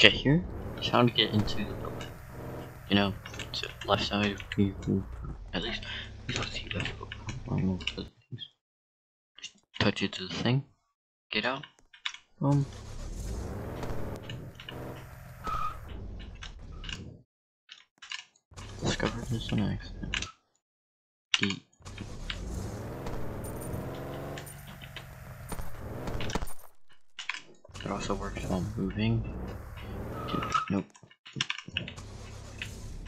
get here, it's how to get into the, building. you know, to left side of people. At least, left. I don't know what. Just touch it to the thing. Get out. Um. Discovered this on accident. Eat. It also works while moving. Nope.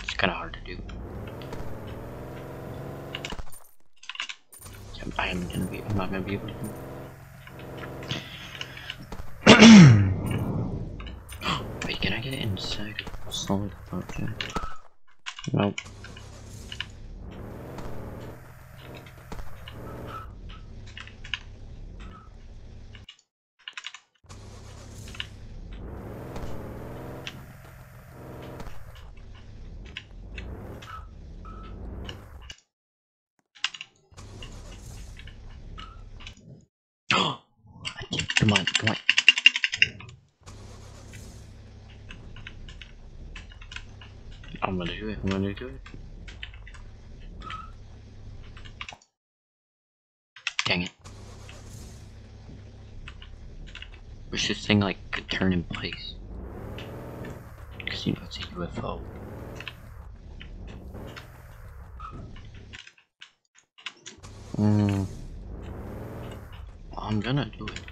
It's kind of hard to do. I am gonna be. I'm not gonna be able to. Wait, can I get it inside solid object? Nope. Come on, come on. I'm gonna do it, I'm gonna do it. Dang it. Wish this thing like could turn in place. Cause you know it's a UFO. Hmm. I'm gonna do it.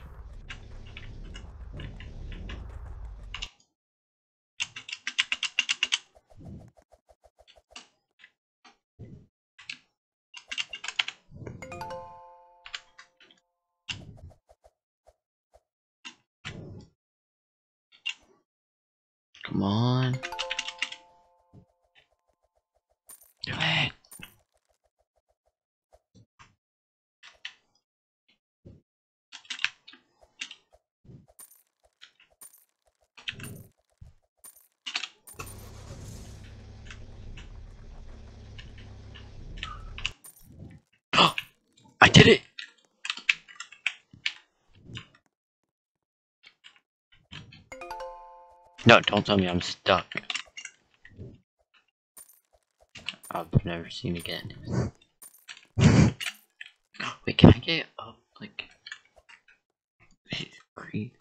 Come on. Do it. I did it! No, don't tell me I'm stuck. I've never seen again. Wait, can I get up, like... Creep?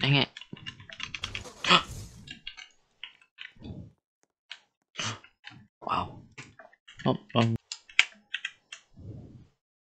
Dang it. wow. Oh, um,